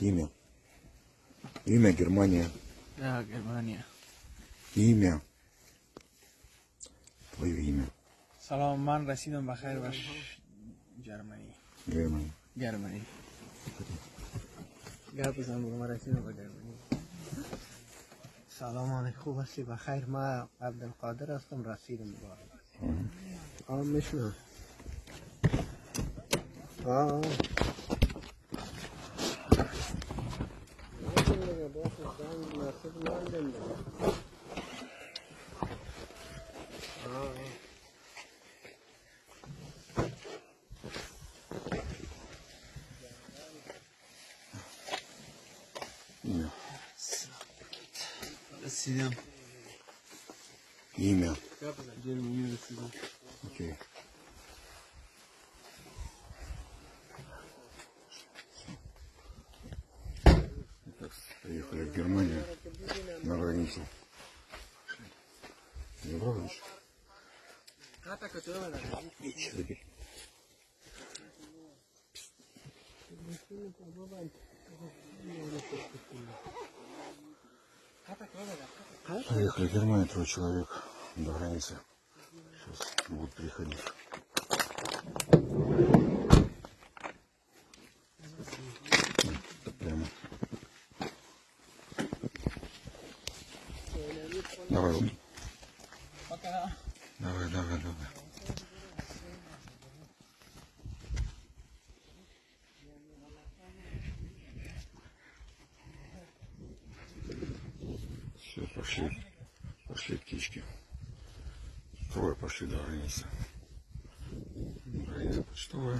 Имя. Имя Германия. Да, Германия. Имя. Твое имя. سلام من رسیدم بخیر باش جرمنی Германия. جرمنی گپ بزن بگو من رسیدم به جرمنی سلام آنی خوب هستی بخیر من عبدالقادر هستم رسیدم با آه میشنم آه Sinem. İyi mi? Yap. Gelin yürü size. Okey. Приехали в Германию на границу. Не правда? Человек. Приехали в Германию, трое человек до границы. Сейчас будут приходить. Давай, вот. давай, давай, давай. Все, пошли. Пошли птички. Трое пошли до границы. Граница почтовая.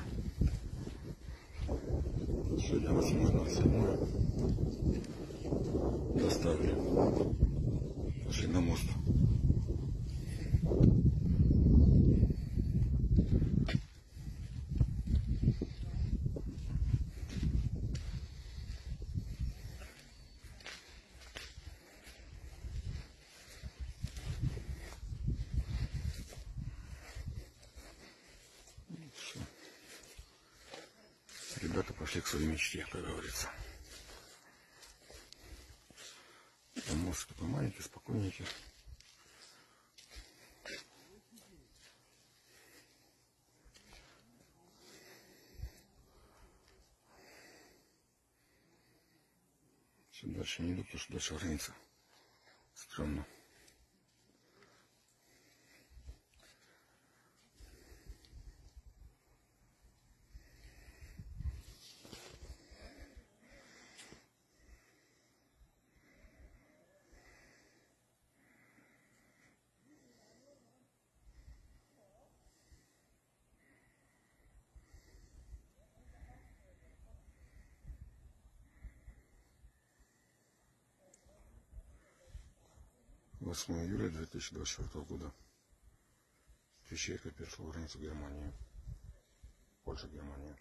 Сегодня 18.07. Доставили. Пошли на мост. Ребята пошли к своей мечте, как говорится. Мост такой маленький, спокойненький. Все, дальше не иду, потому что дальше граница. Странно. Восьмое июля 2024 года. Пещерка перешла границу Германии. Польша, Германия.